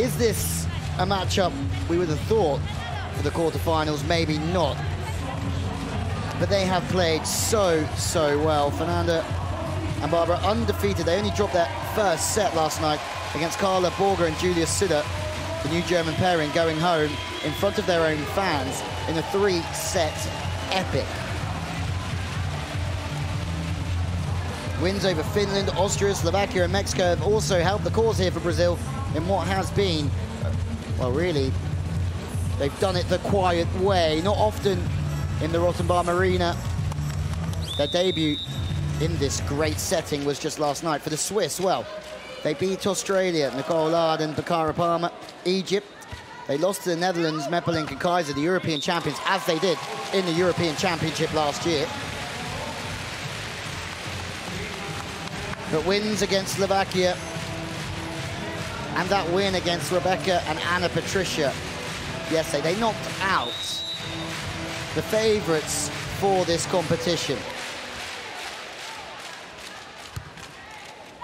Is this a matchup we would have thought for the quarterfinals? Maybe not. But they have played so, so well. Fernanda and Barbara undefeated. They only dropped that first set last night against Karla Borger and Julia Sude, the new German pairing, going home in front of their own fans in a three-set epic. Wins over Finland, Austria, Slovakia and Mexico have also helped the cause here for Brazil in what has been, well, really, they've done it the quiet way. Not often in the Rotenbaum Arena. Their debut in this great setting was just last night. For the Swiss, well, they beat Australia, Nicole Laird and Becchara Palmer. Egypt, they lost to the Netherlands, Meppelink and Keizer, the European champions, as they did in the European Championship last year. But wins against Slovakia and that win against Rebecca and Ana Patricia yesterday, they knocked out the favourites for this competition.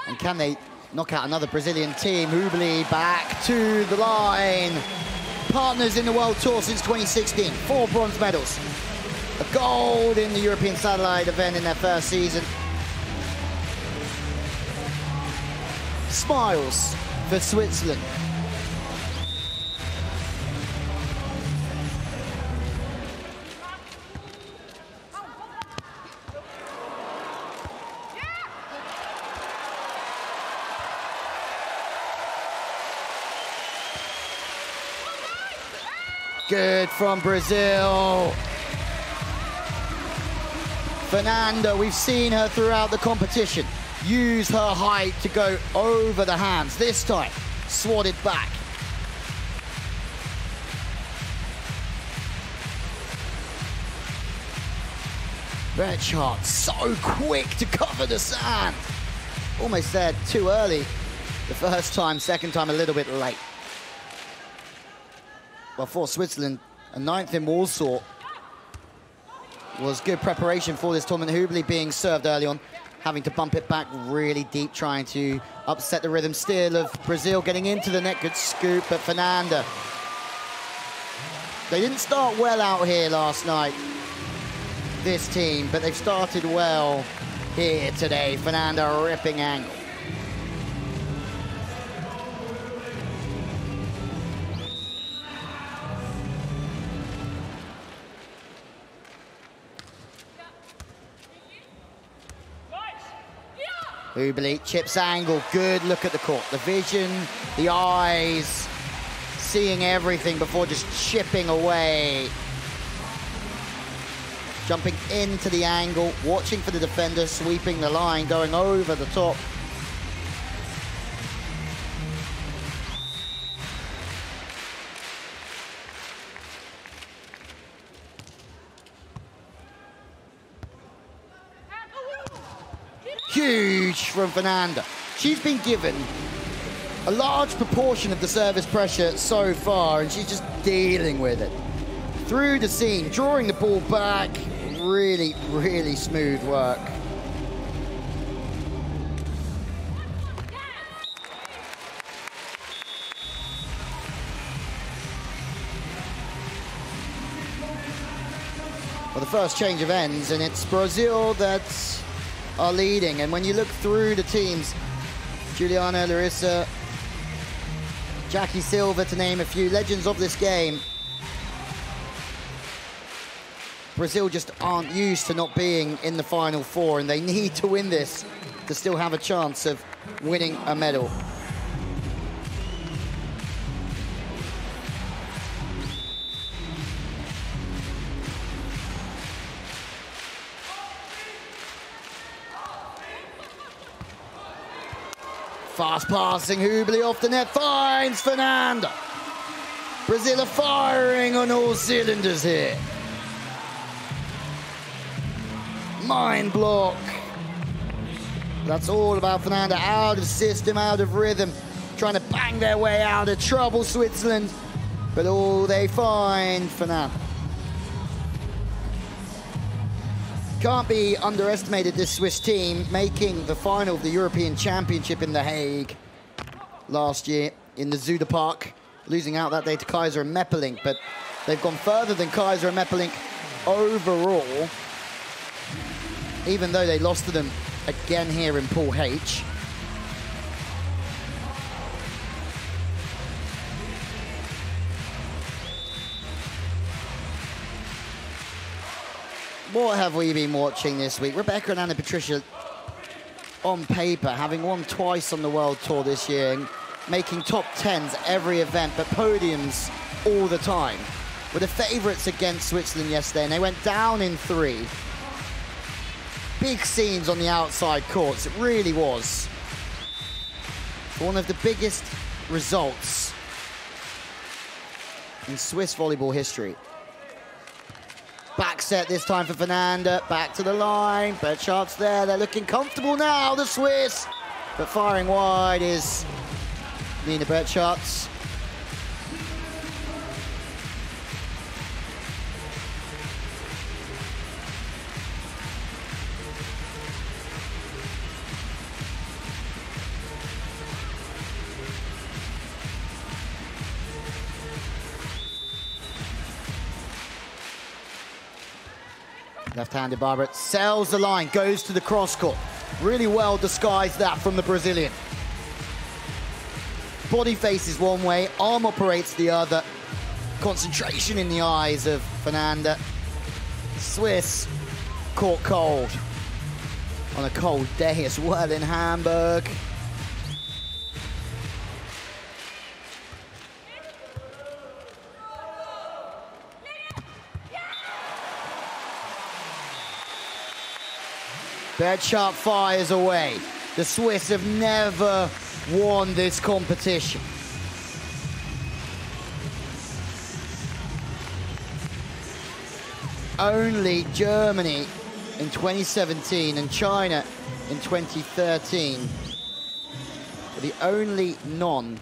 And can they knock out another Brazilian team? Hüberli back to the line. Partners in the World Tour since 2016. Four bronze medals. A gold in the European Satellite event in their first season. Smiles for Switzerland. Good from Brazil. Fernanda, we've seen her throughout the competition. Use her height to go over the hands. This time, swatted back. Betschart, so quick to cover the sand. Almost there too early. The first time, second time a little bit late well, for Switzerland, a ninth in Warsaw was good preparation for this tournament. Hüberli being served early on, having to bump it back really deep, trying to upset the rhythm still of Brazil getting into the net. Good scoop, but Fernanda. They didn't start well out here last night, this team, but they've started well here today. Fernanda ripping angle. Hüberli chips angle, good look at the court. The vision, the eyes, seeing everything before just chipping away. Jumping into the angle, watching for the defender, sweeping the line, going over the top. Huge from Fernanda. She's been given a large proportion of the service pressure so far, and she's just dealing with it. Through the seam, drawing the ball back. Really, really smooth work. Well, the first change of ends, and it's Brazil that's are leading. And when you look through the teams, Juliana, Larissa, Jackie Silva, to name a few legends of this game, Brazil just aren't used to not being in the final four, and they need to win this to still have a chance of winning a medal. Fast passing, Hüberli off the net, finds Fernanda. Brazil are firing on all cylinders here. Mind block. That's all about Fernanda, out of system, out of rhythm, trying to bang their way out of trouble, Switzerland. But all they find, Fernanda. Can't be underestimated, this Swiss team, making the final of the European Championship in The Hague last year. in the Zuiderpark, losing out that day to Keizer and Meppelink, but they've gone further than Keizer and Meppelink overall, even though they lost to them again here in Pool H. What have we been watching this week? Rebecca and Ana Patricia on paper, having won twice on the World Tour this year making top tens every event, but podiums all the time. Were the favourites against Switzerland yesterday, and they went down in three. Big scenes on the outside courts, it really was. One of the biggest results in Swiss volleyball history. Back set this time for Fernanda. Back to the line. Betschart's there. They're looking comfortable now, the Swiss. But firing wide is Nina Betschart. Left-handed Barbara sells the line, goes to the cross court. Really well disguised that from the Brazilian. Body faces one way, arm operates the other. Concentration in the eyes of Fernanda. Swiss caught cold on a cold day as well in Hamburg. Betschart fires away. The Swiss have never won this competition. Only Germany in 2017 and China in 2013 are the only non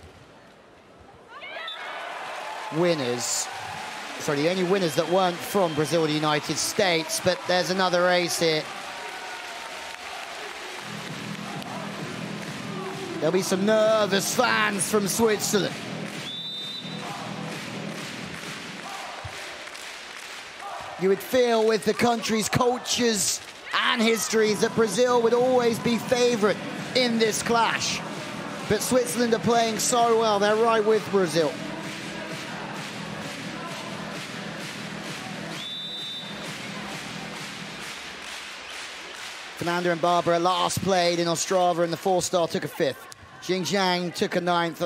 winners sorry the only winners that weren't from Brazil the United States but there's another race here There'll be some nervous fans from Switzerland. You would feel with the country's cultures and histories that Brazil would always be favourite in this clash. But Switzerland are playing so well, they're right with Brazil. Fernanda and Barbara last played in Ostrava and the four-star took a fifth. Xinjiang took a ninth.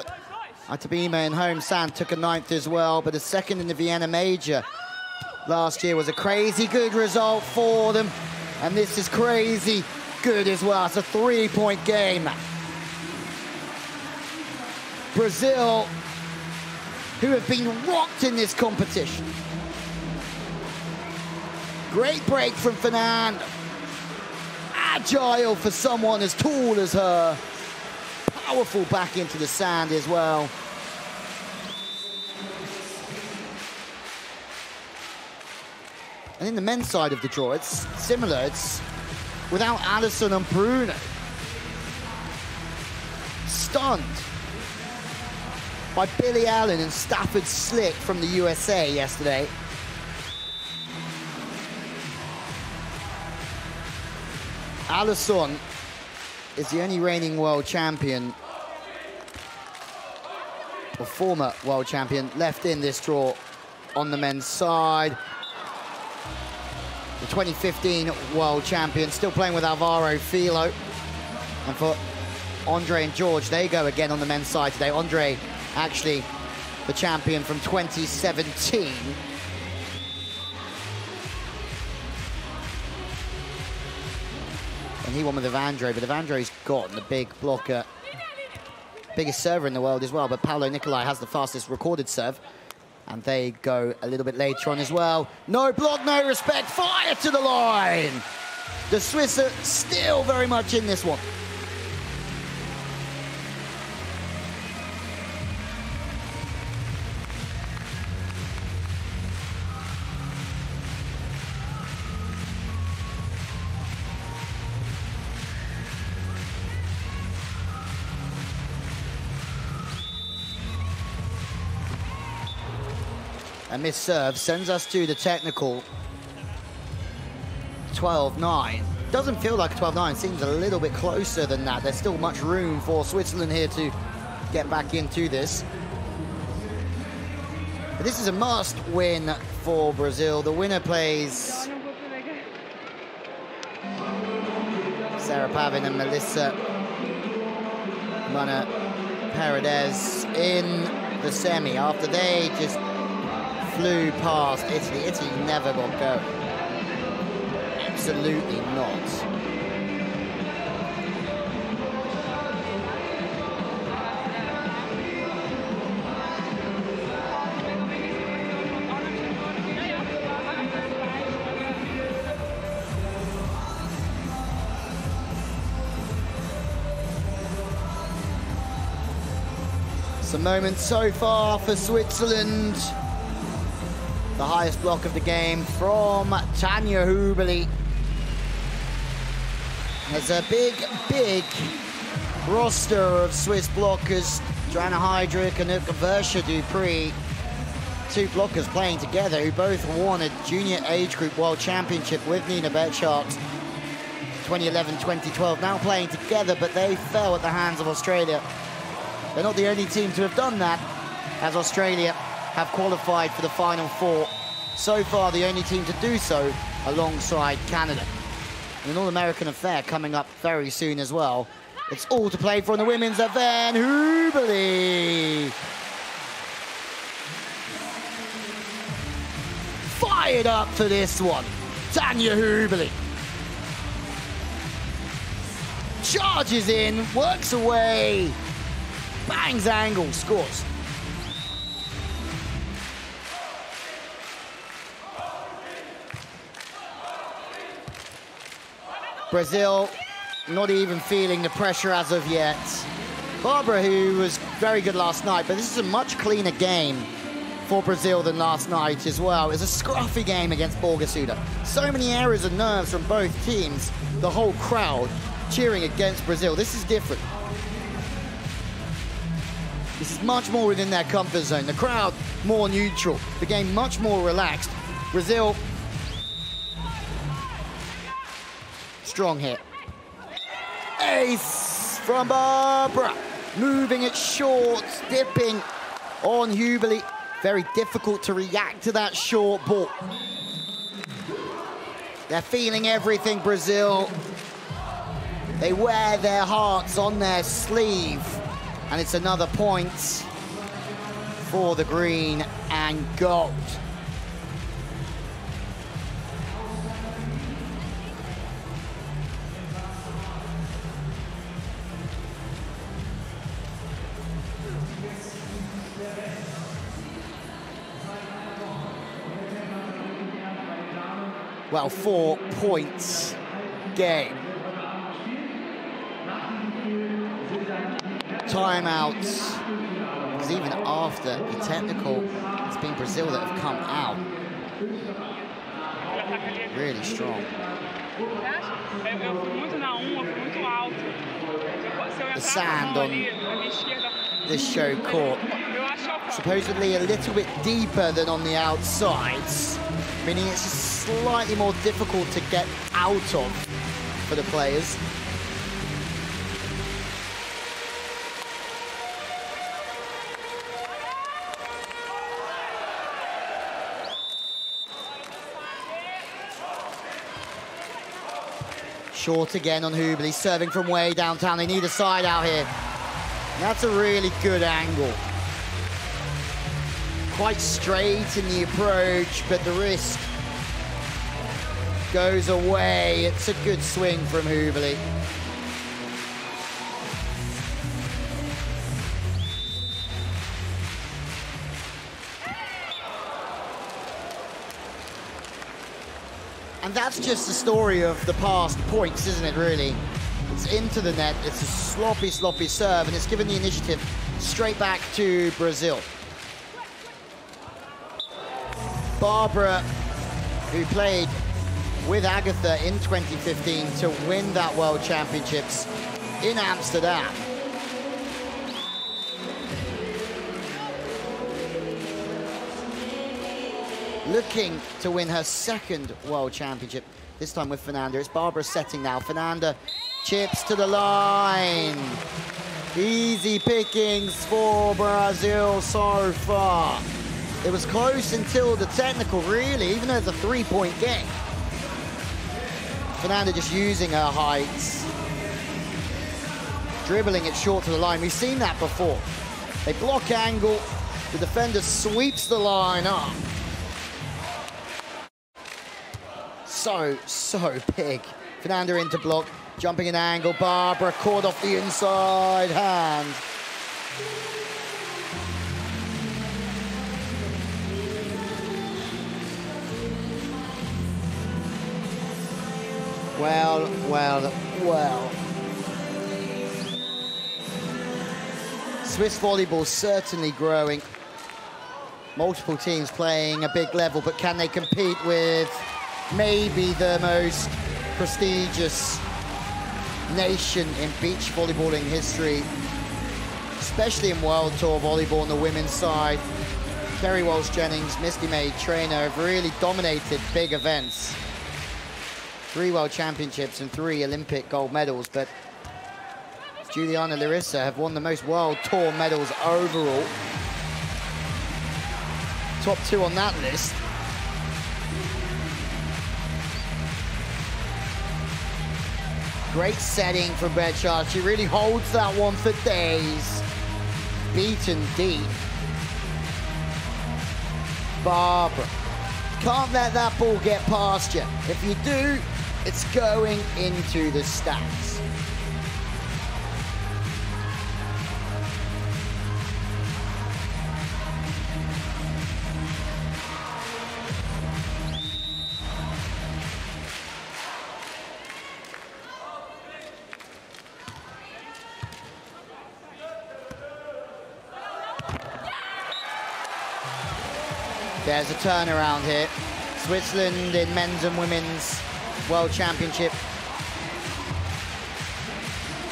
Atabima and Home San took a ninth as well, but a second in the Vienna Major last year was a crazy good result for them. And this is crazy good as well. It's a three-point game. Brazil, who have been rocked in this competition. Great break from Fernanda. Agile for someone as tall as her powerful back into the sand as well. And in the men's side of the draw, it's similar. It's without Alison and Bruno. Stunned by Billy Allen and Stafford Slick from the USA yesterday. Alison is the only reigning world champion or former world champion left in this draw on the men's side. The 2015 world champion still playing with Alvaro Filho. And for Andre and George, they go again on the men's side today. Andre actually the champion from 2017. And he won with Evandro, but Evandro's got the big blocker, biggest server in the world as well, but Paolo Nicolai has the fastest recorded serve, and they go a little bit later on as well. No block, no respect, fire to the line! The Swiss are still very much in this one. A missed serve sends us to the technical. 12-9. Doesn't feel like 12-9, seems a little bit closer than that. There's still much room for Switzerland here to get back into this. But this is a must win for Brazil. The winner plays Sarah Pavan and Melissa Mana Paredes in the semi after they just flew past Italy. Italy never got going. Absolutely not. Some moments so far for Switzerland. Highest block of the game from Tanja Hüberli. There's a big, big roster of Swiss blockers. Joana Heidrich and Vergé-Dépré. Two blockers playing together who both won a junior age group world championship with Nina Betschart 2011-2012. Now playing together, but they fell at the hands of Australia they're not the only team to have done that, as Australia have qualified for the Final Four. So far, the only team to do so alongside Canada. an All-American affair coming up very soon as well. It's all to play for in the women's event. Hüberli! Fired up for this one. Tanja Hüberli. Charges in, works away, bangs angle, scores. Brazil not even feeling the pressure as of yet. Barbara, who was very good last night, but this is a much cleaner game for Brazil than last night as well. It's a scruffy game against Borgasuda. So many errors and nerves from both teams, the whole crowd cheering against Brazil. This is different. This is much more within their comfort zone. The crowd more neutral. The game much more relaxed. Brazil, strong hit. Ace from Barbara. Moving it short, dipping on Hüberli. Very difficult to react to that short ball. They're feeling everything, Brazil. They wear their hearts on their sleeve. And it's another point for the green and gold. Well, four points game. timeouts. Because even after the technical, it's been Brazil that have come out. Really strong. The sand on this show court supposedly a little bit deeper than on the outsides, meaning it's slightly more difficult to get out of for the players. Short again on Hüberli, serving from way downtown. They need a side out here. That's a really good angle. Quite straight in the approach, but the risk goes away. It's a good swing from Hüberli. And that's just the story of the past points, isn't it, really? It's into the net, it's a sloppy, sloppy serve, and it's given the initiative straight back to Brazil. Barbara, who played with Agatha in 2015 to win that World Championships in Amsterdam. looking to win her second World Championship, this time with Fernanda. It's Barbara setting now. Fernanda chips to the line. Easy pickings for Brazil so far. It was close until the technical, really, even though it's a three-point game. Fernanda just using her heights. Dribbling it short to the line. We've seen that before. They block angle. The defender sweeps the line up. So, so big. Fernanda into block. Jumping in angle. Barbara caught off the inside hand. Well, well, well. Swiss volleyball certainly growing. Multiple teams playing a big level, but can they compete with maybe the most prestigious nation in beach volleyballing history, especially in World Tour volleyball on the women's side. Kerry Walsh Jennings, Misty May Treanor have really dominated big events three World Championships and three Olympic gold medals, but Juliana Larissa have won the most World Tour medals overall. Top two on that list. Great setting from Bradshaw. She really holds that one for days. Beaten deep. Barbara. Can't let that ball get past you. If you do, it's going into the stacks. There's a turnaround here. Switzerland in men's and women's World Championship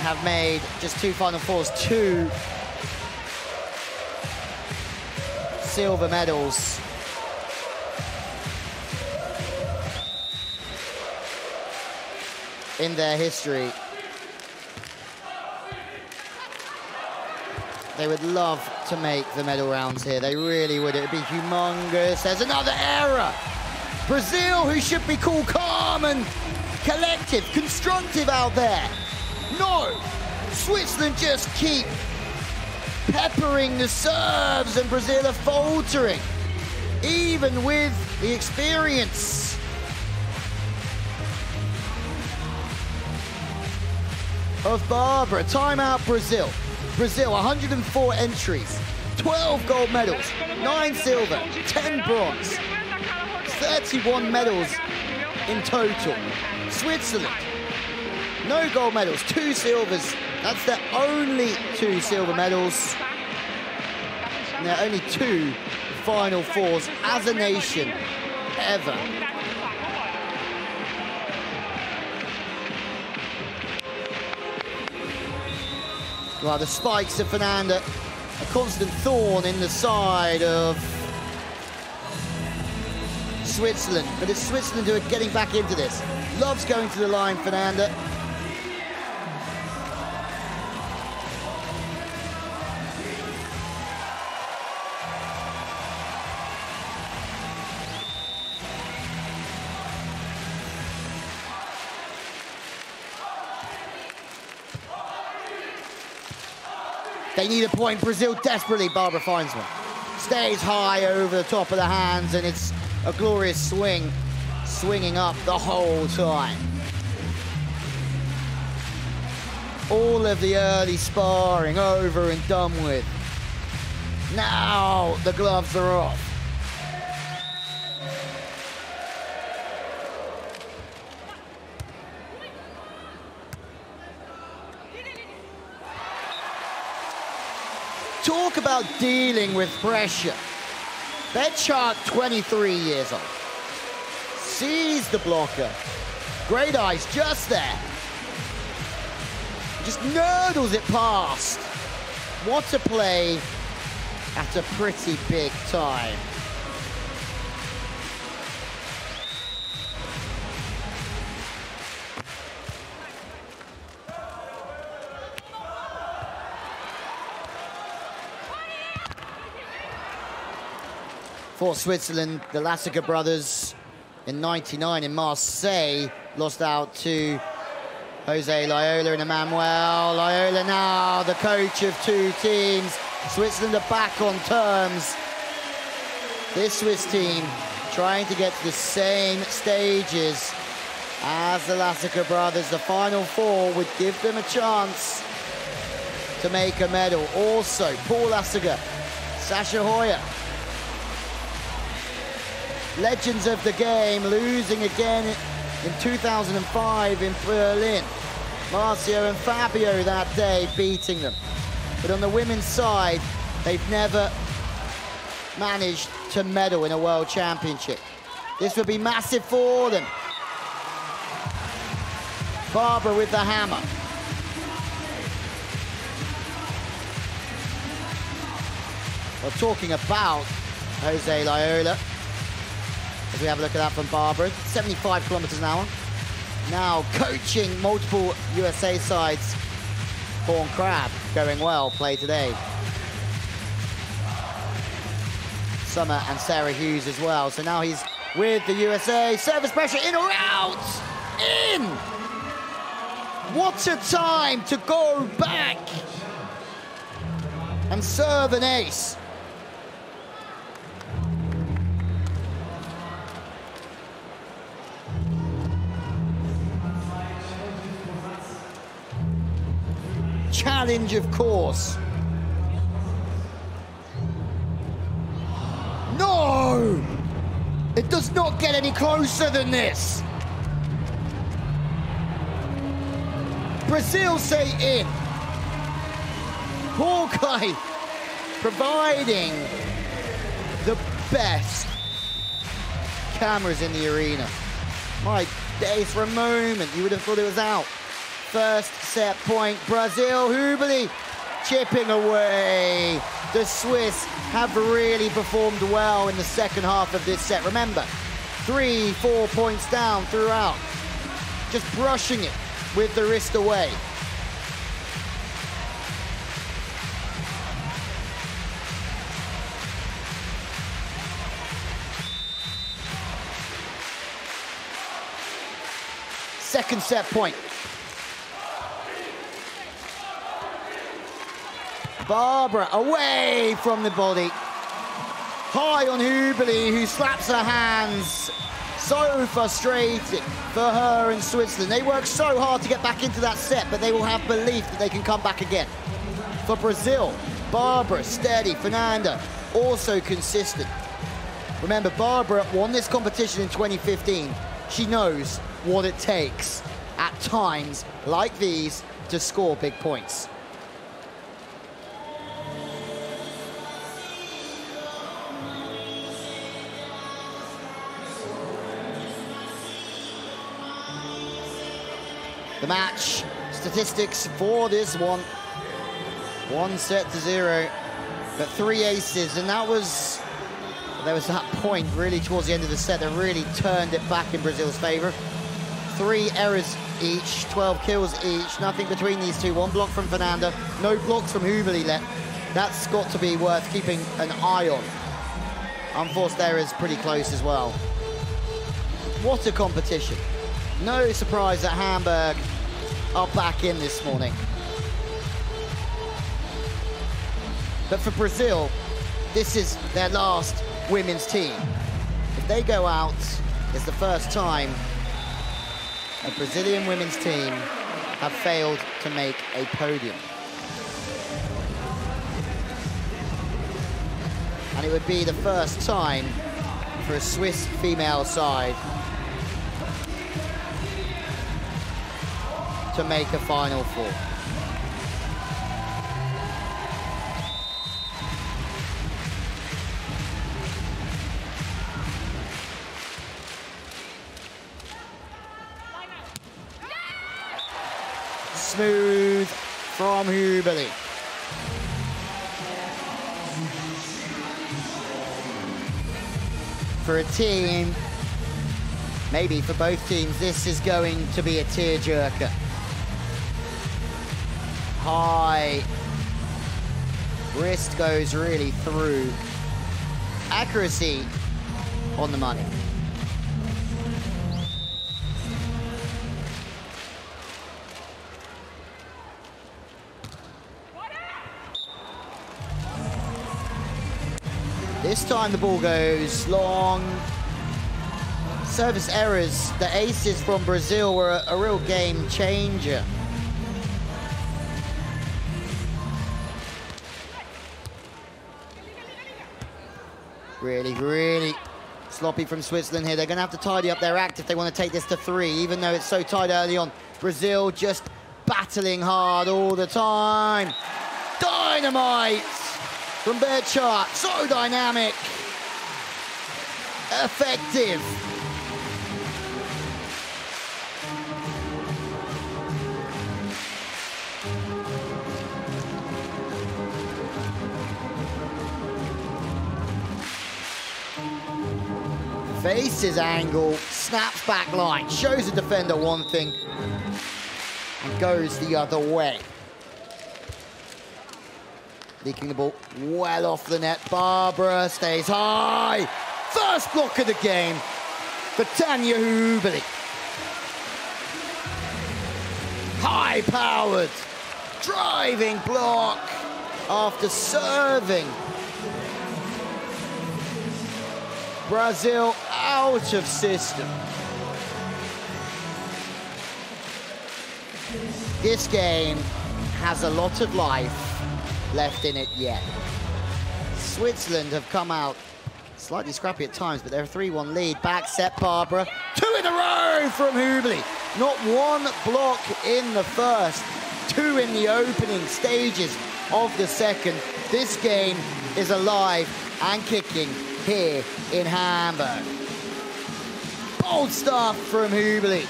have made just two Final Fours, two silver medals. in their history. They would love to make the medal rounds here. They really would. It would be humongous. There's another error. Brazil, who should be called calm and collective, constructive out there. No, Switzerland just keep peppering the serves and Brazil are faltering, even with the experience. Of Barbara, timeout Brazil. Brazil, 104 entries, 12 gold medals, 9 silver, 10 bronze. 31 medals in total. Switzerland, no gold medals, two silvers. That's their only two silver medals. And only two Final Fours as a nation ever. Well, the spikes of Fernanda, a constant thorn in the side of Switzerland, but it's Switzerland who are getting back into this. Loves going to the line, Fernanda. They need a point. Brazil desperately. Barbara finds one. Stays high over the top of the hands, and it's a glorious swing, swinging up the whole time. All of the early sparring over and done with. Now the gloves are off. Talk about dealing with pressure. Betschart, 23 years old. Sees the blocker. Great eyes just there. Just nurdles it past. What a play at a pretty big time. For Switzerland, the Laciga brothers in 99 in Marseille lost out to Jose Loyola and Emanuel. Loyola now the coach of two teams. Switzerland are back on terms. This Swiss team trying to get to the same stages as the Laciga brothers. The final four would give them a chance to make a medal. Also, Paul Laciga, Sascha Heyer, legends of the game, losing again in 2005 in Berlin. Marcio and Fabio that day beating them. But on the women's side, they've never managed to medal in a world championship. This would be massive for them. Barbara with the hammer. Well, talking about Jose Loyola, as we have a look at that from Barbara, 75 kilometers an hour. Now coaching multiple USA sides. Fawn Crab going well, play today. Summer and Sarah Hughes as well. So now he's with the USA. Service pressure in or out? In! What a time to go back and serve an ace. Challenge, of course. No! It does not get any closer than this. Brazil say in. Hawkeye providing the best cameras in the arena. My days for a moment, you would have thought it was out. First set point, Brazil, Hüberli chipping away. The Swiss have really performed well in the second half of this set. Remember, three, four points down throughout. Just brushing it with the wrist away. Second set point. Barbara away from the body. High on Hüberli, who slaps her hands. So frustrating for her and Switzerland. They work so hard to get back into that set, but they will have belief that they can come back again. For Brazil, Barbara, steady. Fernanda, also consistent. Remember, Barbara won this competition in 2015. She knows what it takes at times like these to score big points. The match. Statistics for this one. One set to zero, but three aces, and that was, there was that point really towards the end of the set that really turned it back in Brazil's favor. Three errors each, 12 kills each, nothing between these two. One block from Fernanda, no blocks from Hüberli left. That's got to be worth keeping an eye on. Unforced errors pretty close as well. What a competition. No surprise that Hamburg are back in this morning. But for Brazil, this is their last women's team. If they go out, it's the first time a Brazilian women's team have failed to make a podium. And it would be the first time for a Swiss female side to make a Final Four. Smooth from Hüberli. For a team, maybe for both teams, this is going to be a tearjerker high. Wrist goes really through accuracy on the money. This time the ball goes long. Service errors. The aces from Brazil were a, a real game changer. Really, really sloppy from Switzerland here. They're going to have to tidy up their act if they want to take this to three, even though it's so tight early on. Brazil just battling hard all the time. Dynamite from Betschart. So dynamic. Effective. Faces angle, snaps back line, shows the defender one thing, and goes the other way. Leaking the ball well off the net. Barbara stays high. First block of the game for Tanja Hüberli. High-powered, driving block after serving. Brazil out of system. This game has a lot of life left in it yet. Switzerland have come out slightly scrappy at times, but they're a 3-1 lead. Back set Barbara. Two in a row from Hüberli. Not one block in the first, two in the opening stages of the second. This game is alive and kicking here in Hamburg. Bold stuff from Hüberli.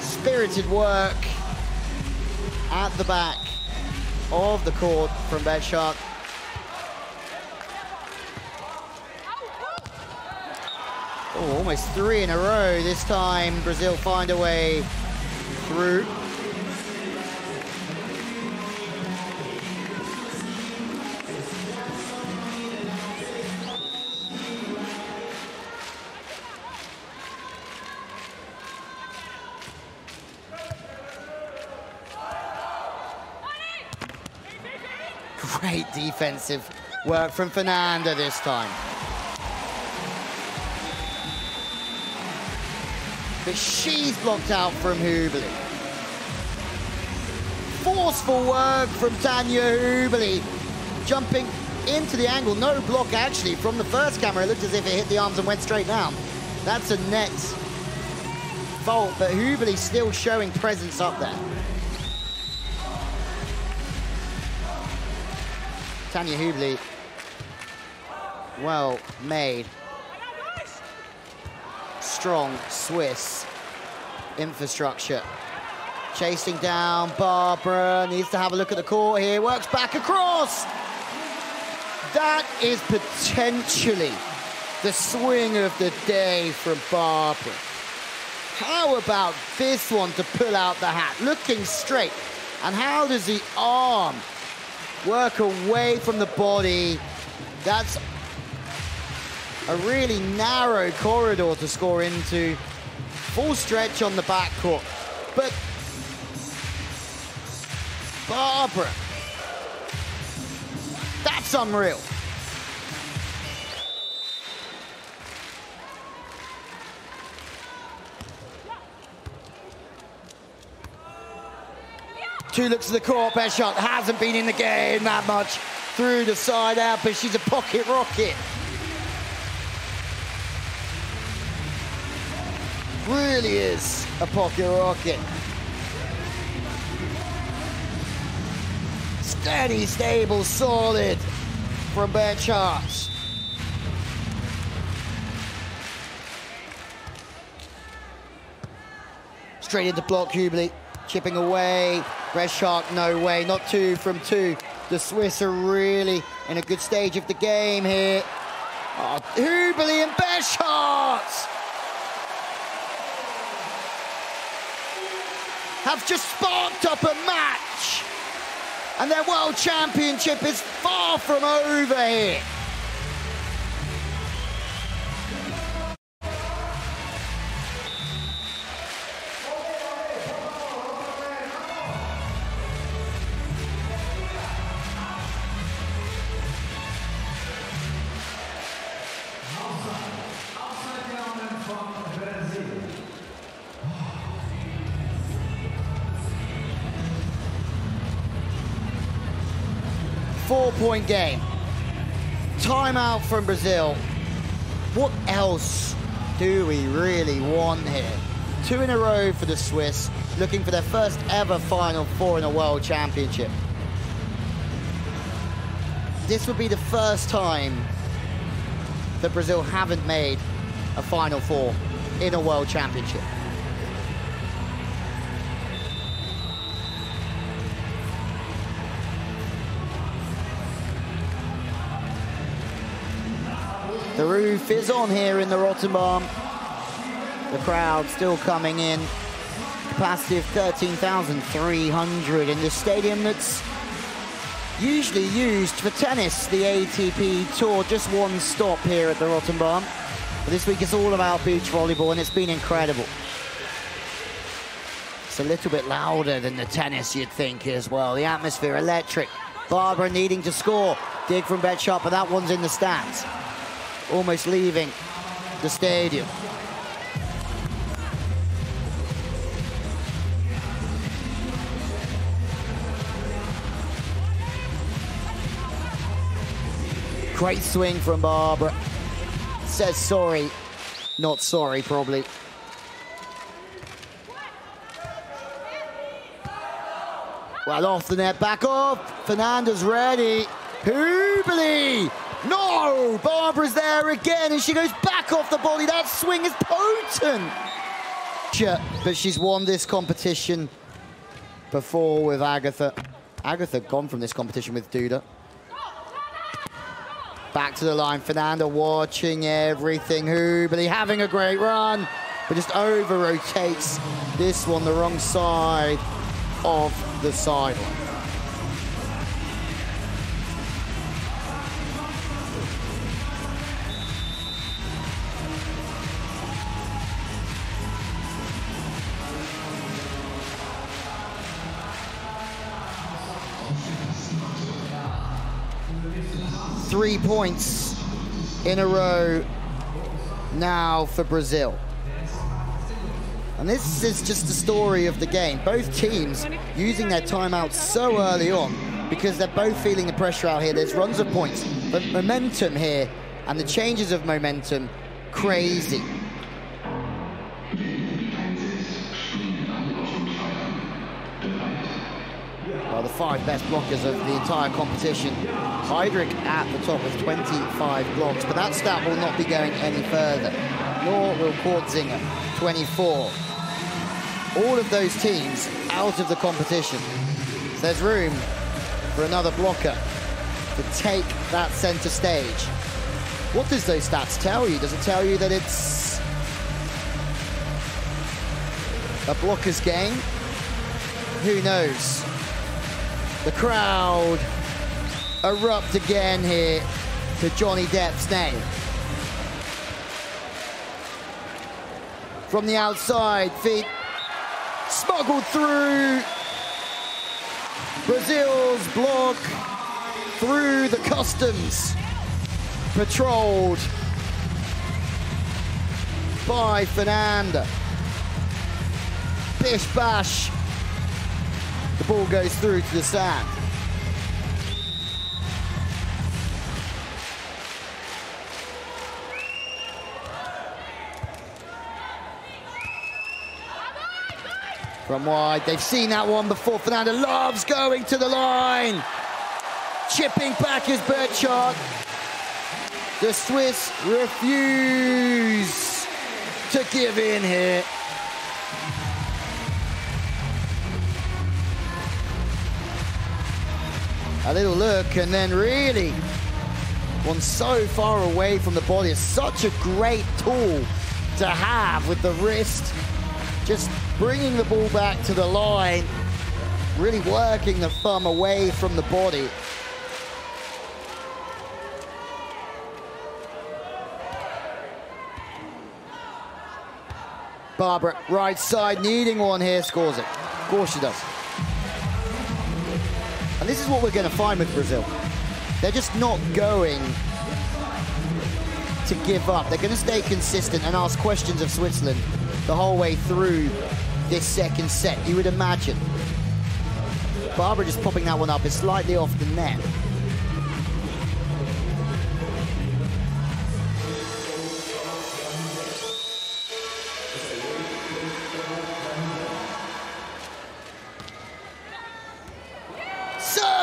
Spirited work at the back of the court from Betschart. Oh, almost three in a row. This time Brazil find a way through. Defensive work from Fernanda this time. But she's blocked out from Hüberli. Forceful work from Tanja Hüberli. Jumping into the angle. No block, actually, from the first camera. It looked as if it hit the arms and went straight down. That's a net fault, but Hüberli still showing presence up there. Tanja Hüberli, well made. Strong Swiss infrastructure. Chasing down Barbara, needs to have a look at the court here, works back across. That is potentially the swing of the day from Barbara. How about this one to pull out the hat, looking straight. And how does the arm work away from the body. That's a really narrow corridor to score into. Full stretch on the backcourt. But Barbara, that's unreal. Two looks at the court, best shot. Hasn't been in the game that much. Through the side out, but she's a pocket rocket. Really is a pocket rocket. Steady, stable, solid from Betschart. Straight into block, Hüberli. Chipping away. Betschart, no way. Not two from two. The Swiss are really in a good stage of the game here. Oh, Hüberli and Betschart have just sparked up a match. And their world championship is far from over here. Four-point game. Timeout from Brazil. What else do we really want here? Two in a row for the Swiss, looking for their first ever Final Four in a World Championship. This would be the first time that Brazil haven't made a Final Four in a World Championship. The roof is on here in the Rothenbaum. The crowd still coming in. Capacity of 13,300 in the stadium that's usually used for tennis, the ATP Tour. Just one stop here at the Rothenbaum. But this week it's all about beach volleyball and it's been incredible. It's a little bit louder than the tennis, you'd think, as well. The atmosphere electric. Barbara needing to score. Dig from bed shot, but that one's in the stands almost leaving the stadium. Great swing from Barbara. Says sorry. Not sorry, probably. Well, off the net, back off. Fernanda ready. Hüberli Barbara's there again, and she goes back off the body. That swing is potent. But she's won this competition before with Agatha. Agatha gone from this competition with Duda. Back to the line. Fernanda watching everything. Hüberli having a great run, but just over rotates this one the wrong side of the sideline. Three points in a row now for Brazil. And this is just the story of the game. Both teams using their timeouts so early on because they're both feeling the pressure out here. There's runs of points, but momentum here and the changes of momentum, crazy. Five best blockers of the entire competition Heidrich at the top with 25 blocks, but that stat will not be going any further, nor will Kortzinger, 24. All of those teams out of the competition. There's room for another blocker to take that center stage. What does those stats tell you? Does it tell you that it's a blocker's game? Who knows? The crowd erupt again here to Johnny Depp's name. From the outside, feet smuggled through. Brazil's block through the customs. Patrolled by Fernanda. Bish bash. The ball goes through to the sand. from wide. They've seen that one before. Fernanda loves going to the line. Chipping back bird shot. The Swiss refuse to give in here. A little look and then really one so far away from the body. is such a great tool to have with the wrist just bringing the ball back to the line really working the thumb away from the body. Barbara, right side, needing one here, scores it. Of course she does. And this is what we're going to find with Brazil. They're just not going to give up. They're going to stay consistent and ask questions of Switzerland the whole way through this second set, you would imagine. Barbara just popping that one up is slightly off the net.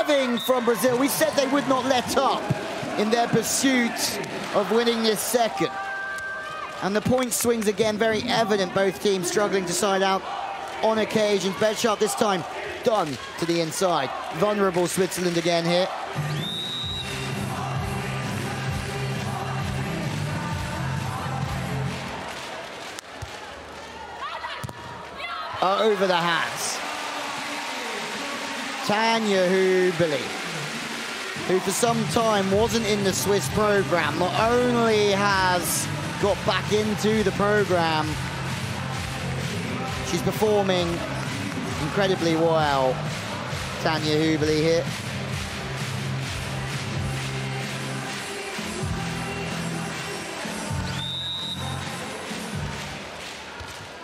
From Brazil. We said they would not let up in their pursuit of winning this second. And the point swings again, very evident, both teams struggling to side out on occasion. Betschart this time done to the inside. Vulnerable Switzerland again here. Uh, over the hands. Tanja Hüberli, who for some time wasn't in the Swiss program, not only has got back into the program, she's performing incredibly well. Tanja Hüberli here.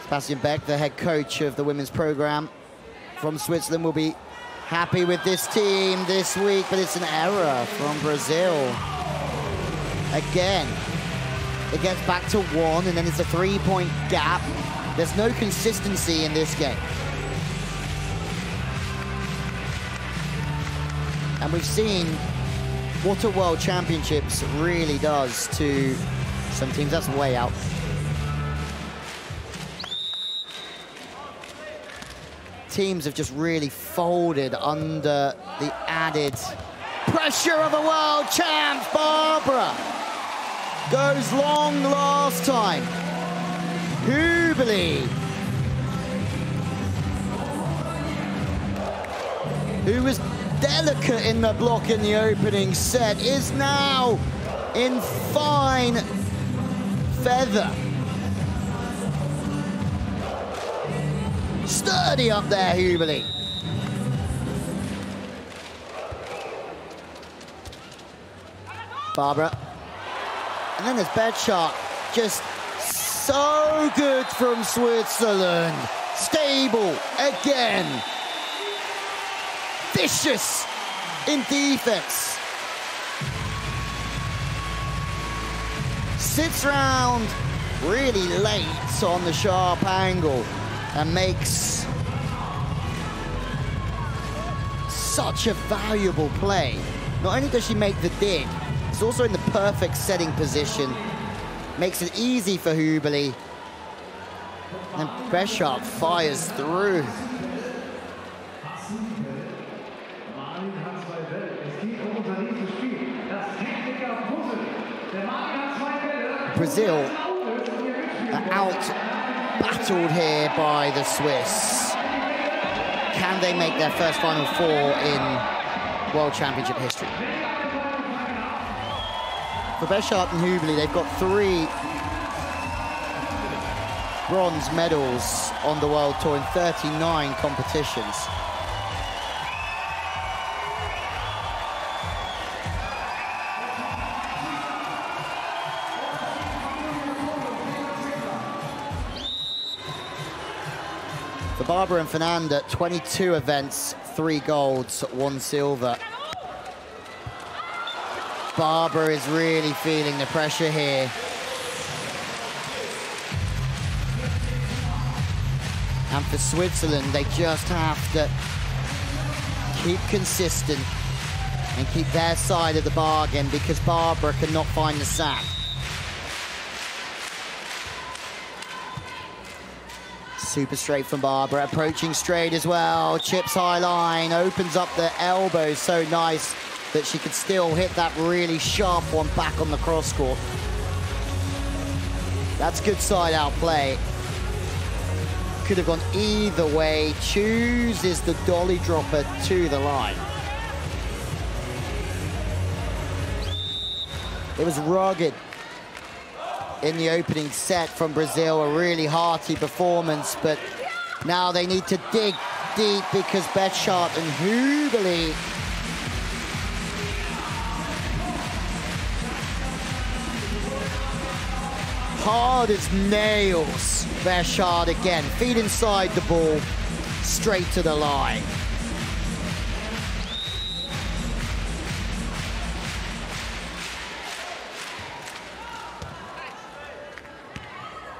Sebastian Beck, the head coach of the women's program from Switzerland, will be happy with this team this week, but it's an error from Brazil. Again, it gets back to one, and then it's a three-point gap. There's no consistency in this game. And we've seen what a World Championships really does to some teams. That's way out. Teams have just really folded under the added pressure of a world champ, Barbara. Goes long last time. Hüberli. Who was delicate in the block in the opening set, is now in fine feather. Sturdy up there, Hüberli. Barbara. And then there's Betschart. Just so good from Switzerland. Stable again vicious in defense. Sits round really late on the sharp angle and makes such a valuable play. Not only does she make the dig, it's also in the perfect setting position. Makes it easy for Hüberli. And Betschart fires through. Brazil are out battled here by the Swiss. Can they make their first Final Four in World Championship history? For Betschart and Hüberli, they've got three bronze medals on the World Tour in 39 competitions. Barbara and Fernanda, 22 events, three golds, one silver. Barbara is really feeling the pressure here. And for Switzerland, they just have to keep consistent and keep their side of the bargain because Barbara cannot find the sand. Super straight from Barbara, approaching straight as well. Chips high line, opens up the elbow so nice that she could still hit that really sharp one back on the cross court. That's good side out play. could have gone either way. Chooses the dolly dropper to the line. It was rugged in the opening set from Brazil, a really hearty performance, but now they need to dig deep because Betschart and Hübeli hard as nails. Betschart again, feet inside the ball, straight to the line.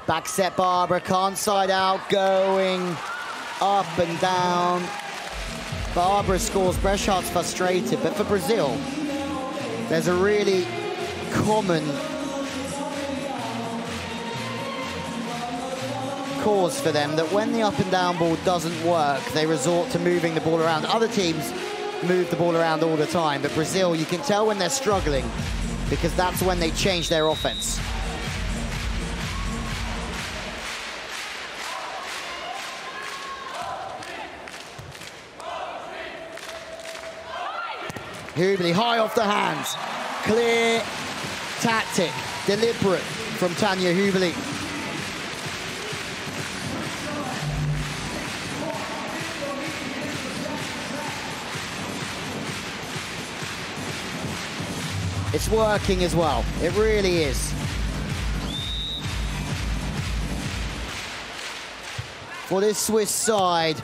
Back set Barbara, can't side out, going up and down. Barbara scores, Betschart's frustrated, but for Brazil, there's a really common cause for them that when the up and down ball doesn't work, they resort to moving the ball around. Other teams move the ball around all the time, but Brazil, you can tell when they're struggling because that's when they change their offense. Hüberli high off the hands. Clear tactic, deliberate from Tanja Hüberli. It's working as well. It really is. For this Swiss side,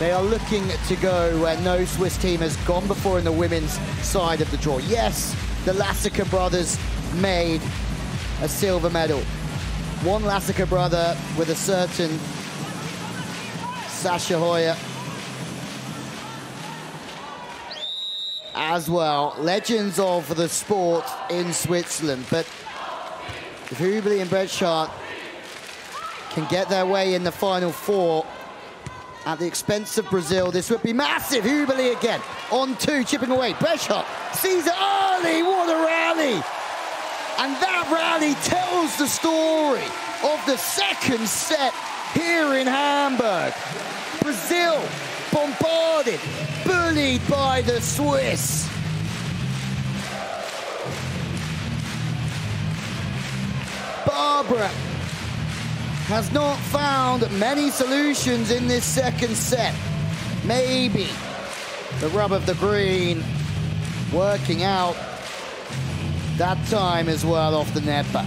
they are looking to go where no Swiss team has gone before in the women's side of the draw. Yes, the Laciga brothers made a silver medal. One Laciga brother with a certain Sascha Heyer as well. Legends of the sport in Switzerland. But if and Betschart can get their way in the final four, at the expense of Brazil. This would be massive. Hüberli again on two, chipping away. Betschart sees it early. What a rally! And that rally tells the story of the second set here in Hamburg. Brazil bombarded, bullied by the Swiss. Barbara has not found many solutions in this second set. Maybe the rub of the green working out that time as well off the net back.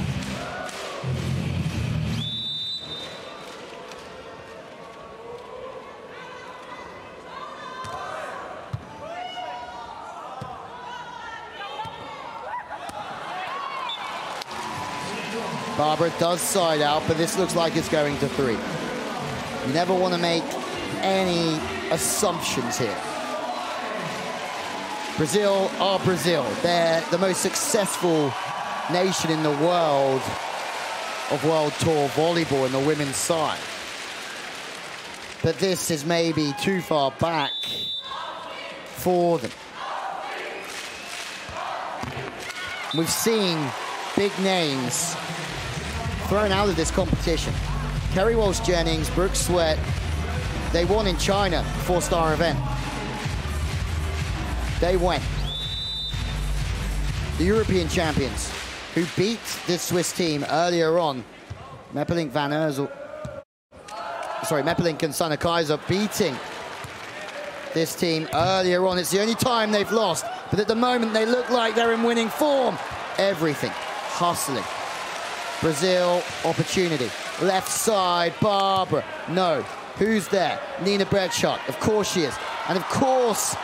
Barbara does side out, but this looks like it's going to three. You never want to make any assumptions here. Brazil are Brazil. They're the most successful nation in the world of World Tour volleyball in the women's side. But this is maybe too far back for them. We've seen big names thrown out of this competition. Kerry Walsh Jennings, Brooke Sweat, they won in China, four-star event. They went. The European champions who beat this Swiss team earlier on, Meppelink Van Iersel, sorry, Meppelink and Sanne Keizer beating this team earlier on. It's the only time they've lost, but at the moment they look like they're in winning form. Everything, hustling, Brazil, opportunity. Left side, Barbara. No. Who's there? Nina Betschart. Of course she is. And of course,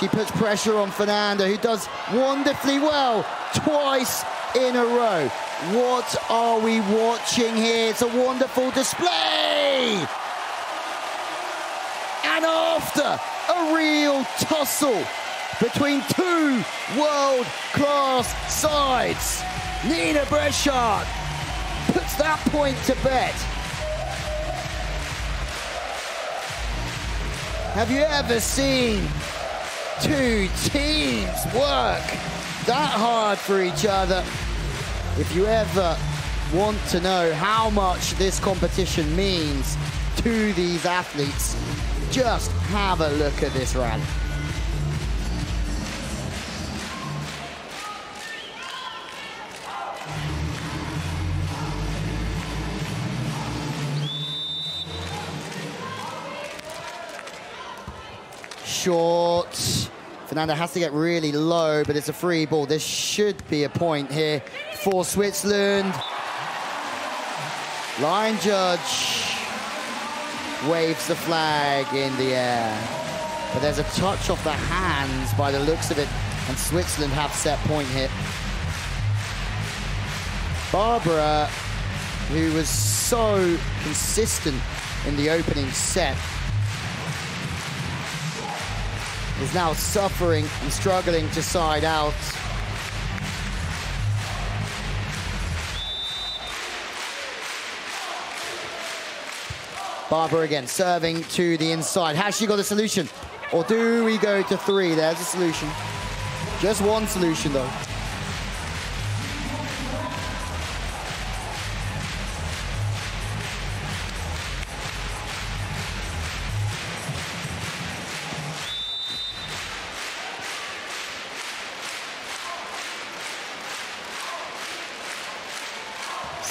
she puts pressure on Fernanda, who does wonderfully well twice in a row. What are we watching here? It's a wonderful display. And after a real tussle between two world-class sides, Nina Betschart that point to bet. Have you ever seen two teams work that hard for each other? If you ever want to know how much this competition means to these athletes, just have a look at this rally. Short. Fernanda has to get really low, but it's a free ball. This should be a point here for Switzerland. Line judge waves the flag in the air. But there's a touch off the hands by the looks of it, and Switzerland have set point here. Barbara, who was so consistent in the opening set, is now suffering and struggling to side out. Barbara again, serving to the inside. Has she got a solution? Or do we go to three? There's a solution. Just one solution, though.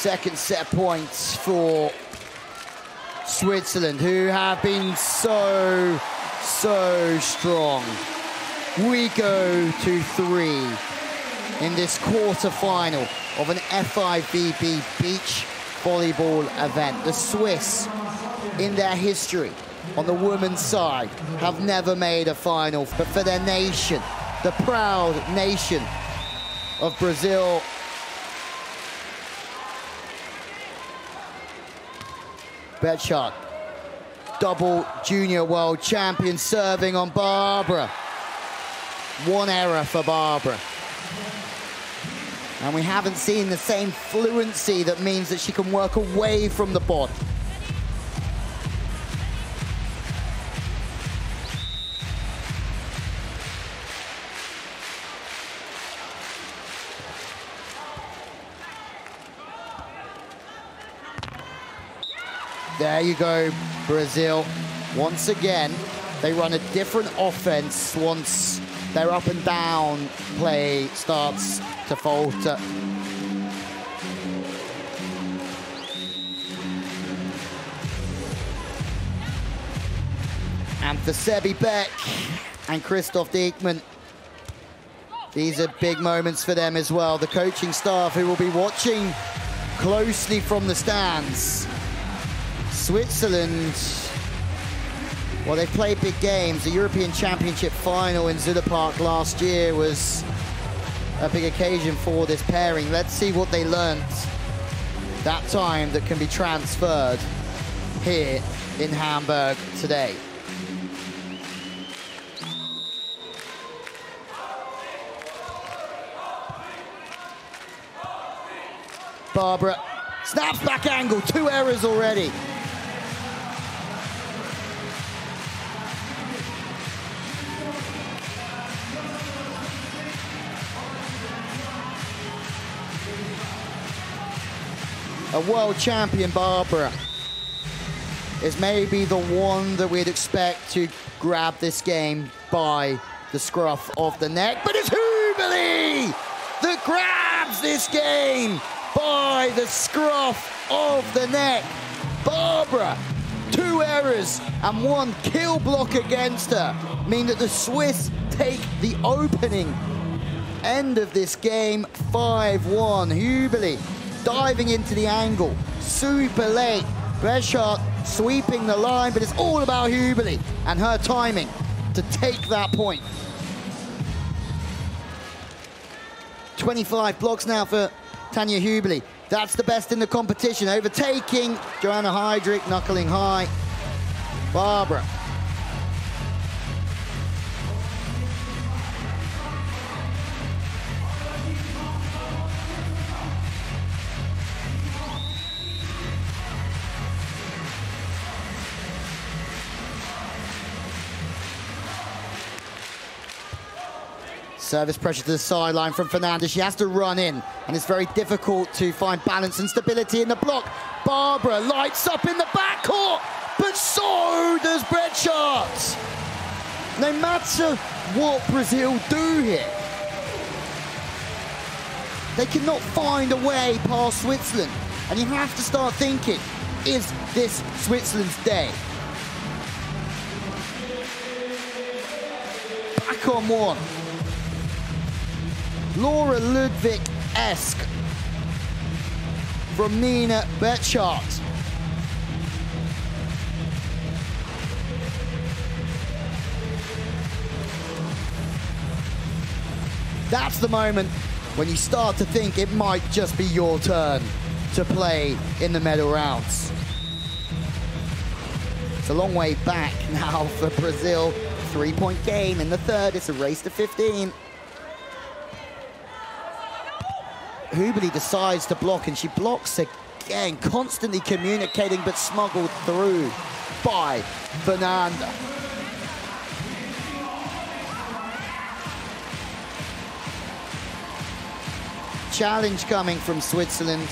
Second set points for Switzerland, who have been so, so strong. We go to three in this quarter-final of an FIVB beach volleyball event. The Swiss, in their history, on the women's side, have never made a final, but for their nation, the proud nation of Brazil Betschart, double junior world champion, serving on Barbara. One error for Barbara. And we haven't seen the same fluency that means that she can work away from the bot. There you go, Brazil. Once again, they run a different offense once their up and down play starts to falter. And for Sebi Beck and Christoph Diekmann, these are big moments for them as well. The coaching staff who will be watching closely from the stands. Switzerland, well, they've played big games. The European Championship final in Zuiderpark last year was a big occasion for this pairing. Let's see what they learnt that time that can be transferred here in Hamburg today. Barbara snaps back angle, two errors already. A world champion Barbara is maybe the one that we'd expect to grab this game by the scruff of the neck, but it's Hüberli that grabs this game by the scruff of the neck. Barbara, two errors and one kill block against her mean that the Swiss take the opening end of this game 5-1. Hüberli diving into the angle. Super late. Betschart sweeping the line, but it's all about Hüberli and her timing to take that point. 25 blocks now for Tanja Hüberli. That's the best in the competition. Overtaking Joana Heidrich, knuckling high. Barbara Service pressure to the sideline from Fernanda. She has to run in, and it's very difficult to find balance and stability in the block. Barbara lights up in the backcourt, but so does Betschart. No matter what Brazil do here, they cannot find a way past Switzerland. And you have to start thinking, is this Switzerland's day? Back on one. Laura Ludwig-esque from Nina Betschart. That's the moment when you start to think it might just be your turn to play in the medal rounds. It's a long way back now for Brazil. Three-point game in the third. It's a race to 15. Hüberli decides to block, and she blocks again, constantly communicating, but smuggled through by Fernanda. challenge coming from Switzerland.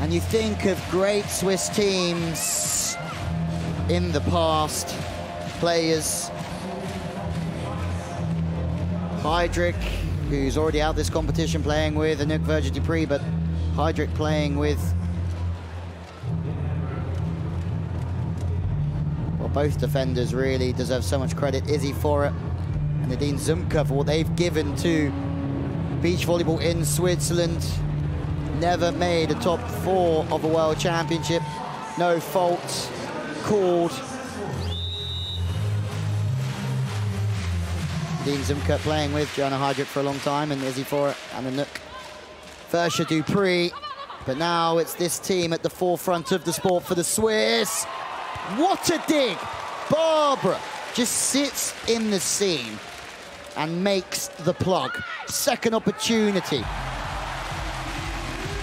And you think of great Swiss teams in the past, players. Heidrich, who's already out this competition playing with Anouk Vergé-Dépré, but Heidrich playing with well, both defenders really deserve so much credit. Izzy Forrer and Nadine Zumkehr for what they've given to beach volleyball in Switzerland. Never made a top four of a world championship. No fault called. Nadine Zumkehr playing with Joana Heidrich for a long time and Izzy Forrer and Anouk Vergé-Dépré. But now it's this team at the forefront of the sport for the Swiss. What a dig! Barbara just sits in the seam and makes the plug. Second opportunity.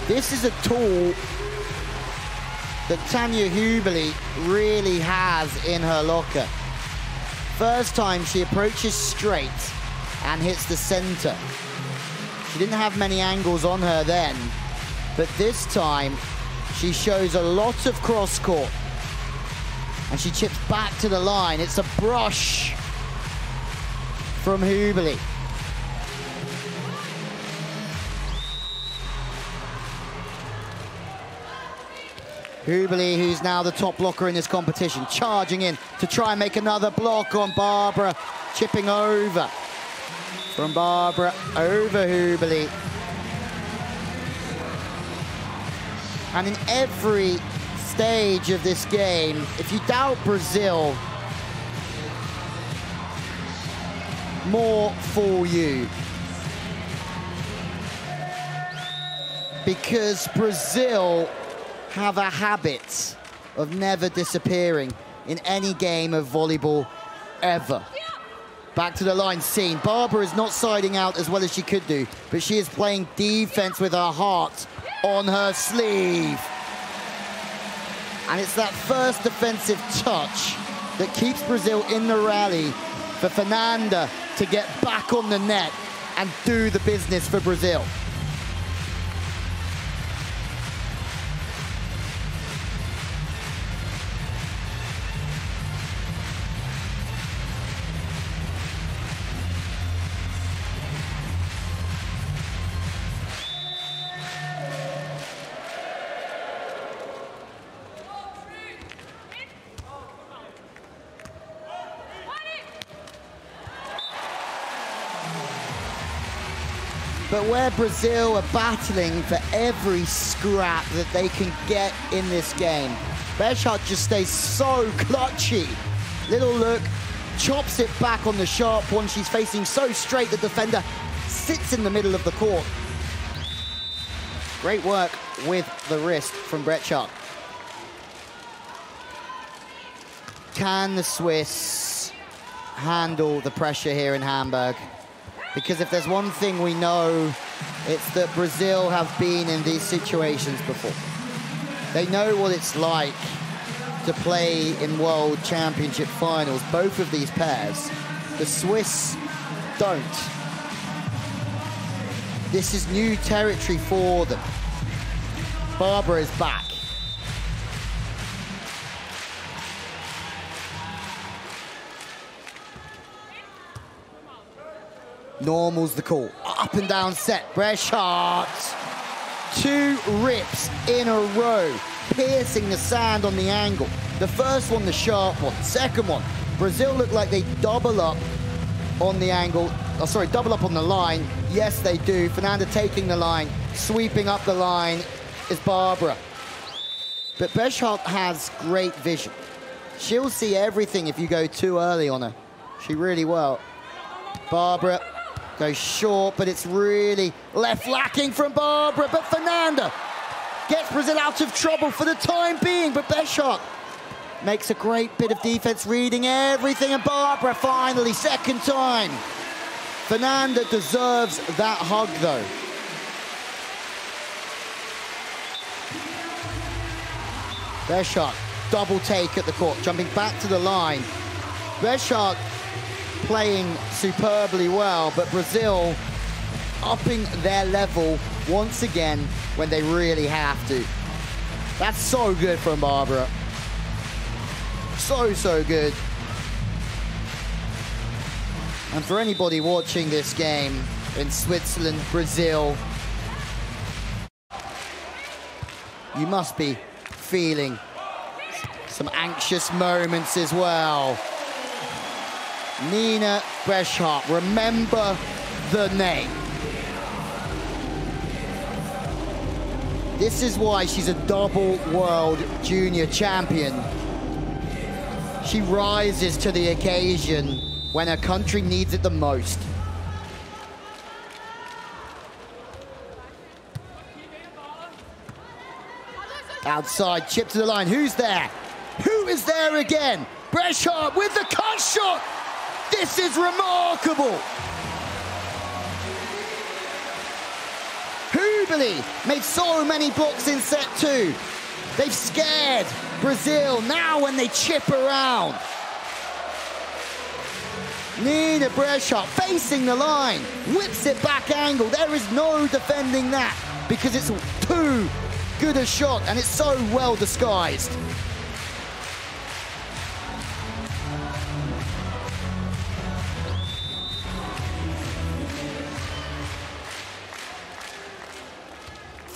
This is a tool that Tanja Hüberli really has in her locker. First time she approaches straight and hits the center. She didn't have many angles on her then, but this time she shows a lot of cross court and she chips back to the line. It's a brush from Hüberli. Hüberli, who's now the top blocker in this competition, charging in to try and make another block on Barbara, chipping over from Barbara over Hüberli. And in every stage of this game, if you doubt Brazil, more for you. Because Brazil have a habit of never disappearing in any game of volleyball ever. Back to the line scene. Barbara is not siding out as well as she could do, but she is playing defense with her heart on her sleeve. And it's that first defensive touch that keeps Brazil in the rally for Fernanda to get back on the net and do the business for Brazil. Where Brazil are battling for every scrap that they can get in this game, Betschart just stays so clutchy. Little look, chops it back on the sharp one. She's facing so straight, the defender sits in the middle of the court. Great work with the wrist from Betschart. Can the Swiss handle the pressure here in Hamburg? Because if there's one thing we know, it's that Brazil have been in these situations before. They know what it's like to play in World Championship finals, both of these pairs. The Swiss don't. This is new territory for them. Barbara is back. Normal's the call. Up and down set. Betschart. Two rips in a row, piercing the sand on the angle. The first one, the sharp one. Second one, Brazil looked like they double up on the angle. Oh, sorry, double up on the line. Yes, they do. Fernanda taking the line, sweeping up the line is Barbara. But Betschart has great vision. She'll see everything if you go too early on her. She really will. Barbara Goes short, but it's really left lacking from Barbara. But Fernanda gets Brazil out of trouble for the time being. But Betschart makes a great bit of defense, reading everything. And Barbara finally, second time. Fernanda deserves that hug, though. Betschart, double take at the court, jumping back to the line. Betschart playing superbly well, but Brazil upping their level once again when they really have to. That's so good from Barbara. So, so good. And for anybody watching this game in Switzerland, Brazil, you must be feeling some anxious moments as well. Nina Betschart. Remember the name. This is why she's a double world junior champion. She rises to the occasion when her country needs it the most. Outside, chip to the line. Who's there? Who is there again? Betschart with the cut shot. This is remarkable. Hüberli made so many blocks in set two. They've scared Brazil now when they chip around. Nina Betschart facing the line, whips it back angle. There is no defending that because it's too good a shot and it's so well disguised.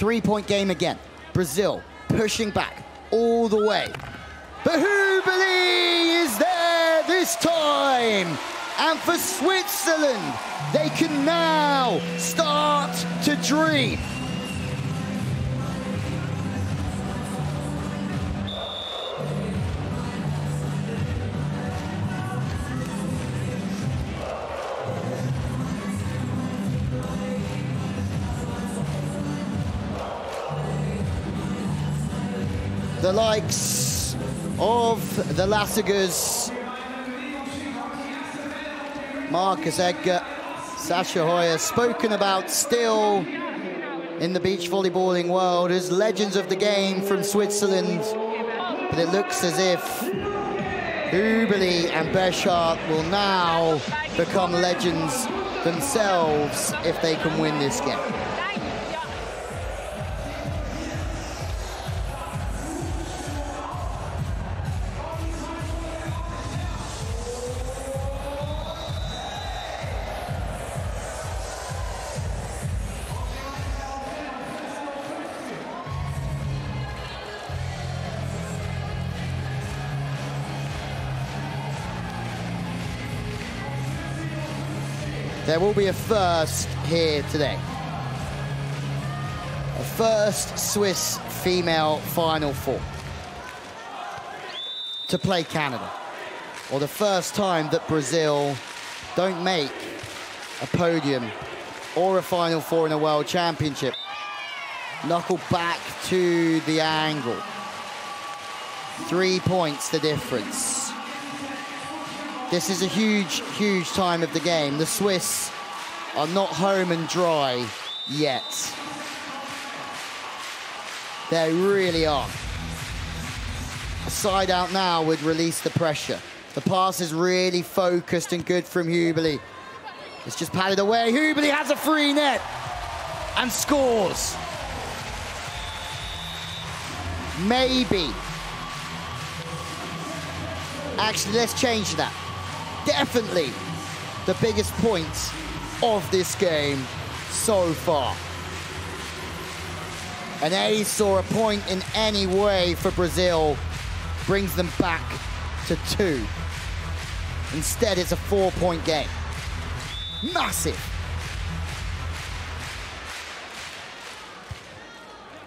Three-point game again. Brazil pushing back all the way. But Hüberli is there this time. And for Switzerland, they can now start to dream. Likes of the Lacigas, Markus Egger, Sascha Heyer, spoken about still in the beach volleyballing world as legends of the game from Switzerland. But it looks as if Hüberli and Betschart will now become legends themselves if they can win this game. There will be a first here today. A first Swiss female Final Four to play Canada. Or the first time that Brazil don't make a podium or a Final Four in a World Championship. Knuckle back to the angle. Three points the difference. This is a huge, huge time of the game. The Swiss are not home and dry yet. They really are. A side out now would release the pressure. The pass is really focused and good from Hüberli. It's just padded away. Hüberli has a free net and scores. Maybe. Actually, let's change that. Definitely the biggest point of this game so far. An ace or a point in any way for Brazil brings them back to two. Instead, it's a four-point game. Massive.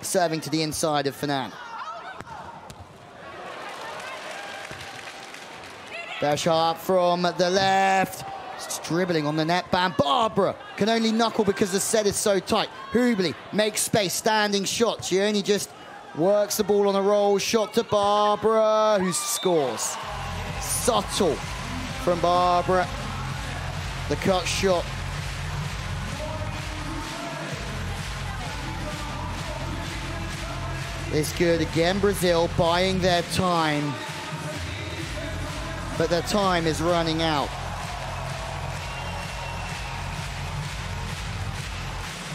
Serving to the inside of Fernand. Betschart from the left. Dribbling on the net band. Barbara can only knuckle because the set is so tight. Hüberli makes space, standing shot. She only just works the ball on a roll. Shot to Barbara, who scores. Subtle from Barbara. The cut shot. It's good again, Brazil buying their time. But their time is running out.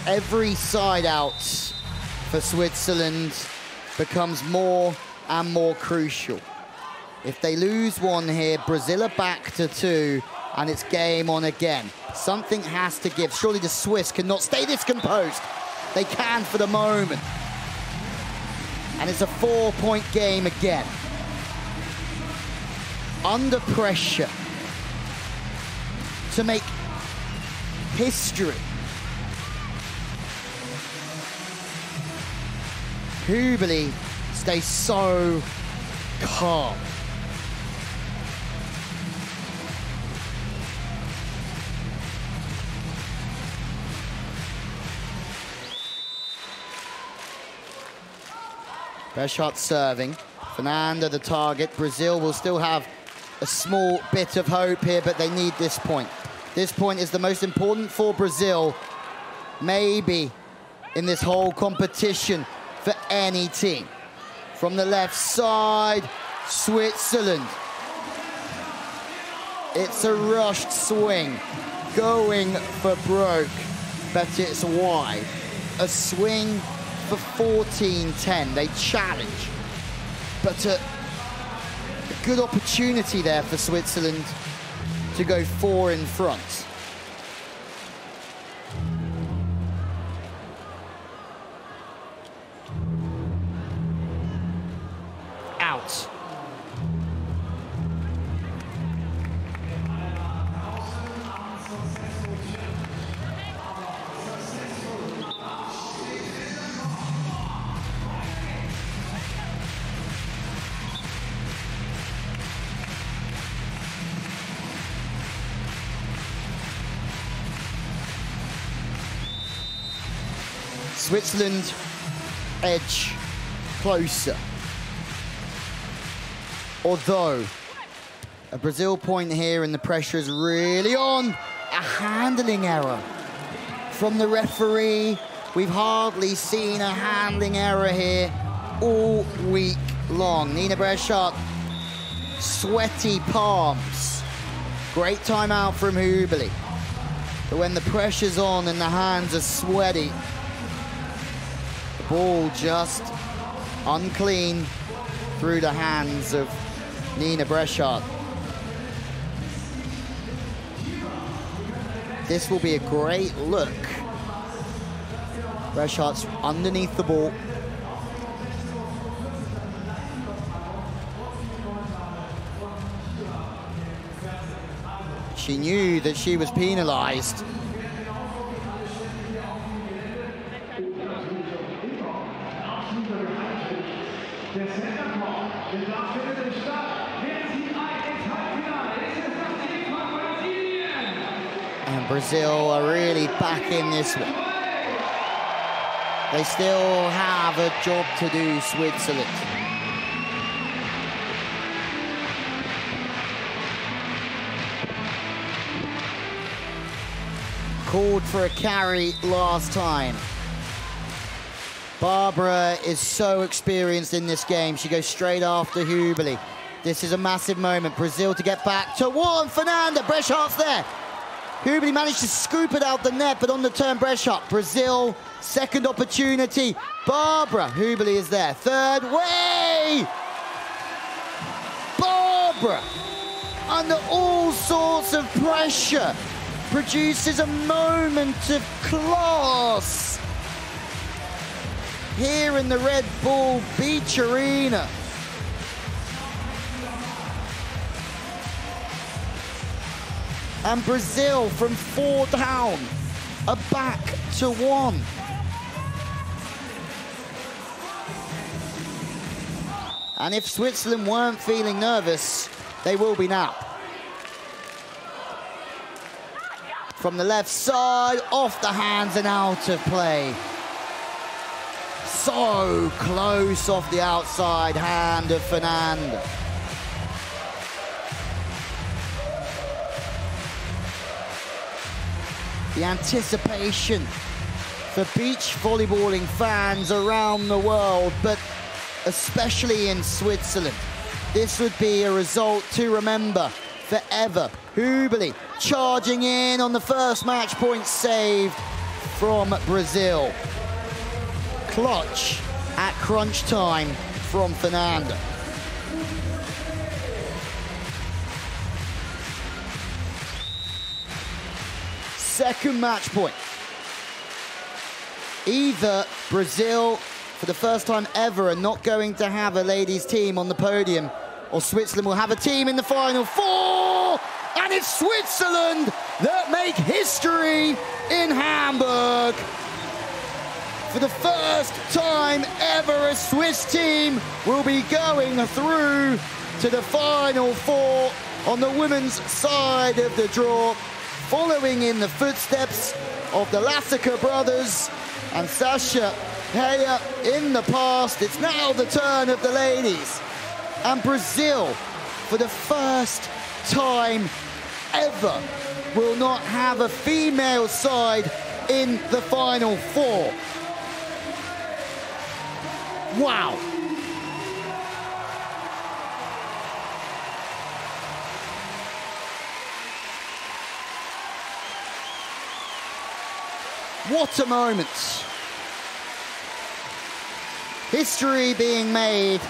Every side out for Switzerland becomes more and more crucial. If they lose one here, Brazil are back to two, and it's game on again. Something has to give. Surely the Swiss cannot stay this composed. They can for the moment. And it's a four-point game again. Under pressure to make history. Hüberli stays so calm. Betschart serving. Fernanda the target. Brazil will still have a small bit of hope here, but they need this point. This point is the most important for Brazil, maybe in this whole competition for any team. From the left side, Switzerland. It's a rushed swing, going for broke, but it's wide. A swing for 14-10. They challenge, but good opportunity there for Switzerland to go four in front. Out. Switzerland edge closer. Although a Brazil point here and the pressure is really on. A handling error from the referee. We've hardly seen a handling error here all week long. Nina Betschart, sweaty palms. Great timeout from Hüberli. But when the pressure's on and the hands are sweaty, ball just unclean through the hands of Nina Betschart. This will be a great look. Betschart's underneath the ball. She knew that she was penalized. Brazil are really back in this one. They still have a job to do, Switzerland. Called for a carry last time. Barbara is so experienced in this game. She goes straight after Hüberli. This is a massive moment. Brazil to get back to one. Fernanda, Betschart's there. Hüberli managed to scoop it out the net, but on the turn, Betschart. Brazil, second opportunity. Barbara, Hüberli is there. Third, way! Barbara, under all sorts of pressure, produces a moment of class here in the Red Bull Beach Arena. And Brazil from four down are back to one. And if Switzerland weren't feeling nervous, they will be now. From the left side, off the hands and out of play. So close off the outside hand of Fernanda. Anticipation for beach volleyballing fans around the world, but especially in Switzerland. This would be a result to remember forever. Hüberli charging in on the first match point saved from Brazil. Clutch at crunch time from Fernanda. Second match point. Either Brazil for the first time ever are not going to have a ladies team on the podium or Switzerland will have a team in the final four and it's Switzerland that make history in Hamburg. For the first time ever, a Swiss team will be going through to the final four on the women's side of the draw, following in the footsteps of the Laciga brothers and Sascha Heyer in the past. It's now the turn of the ladies. And Brazil, for the first time ever, will not have a female side in the final four. Wow. What a moment. History being made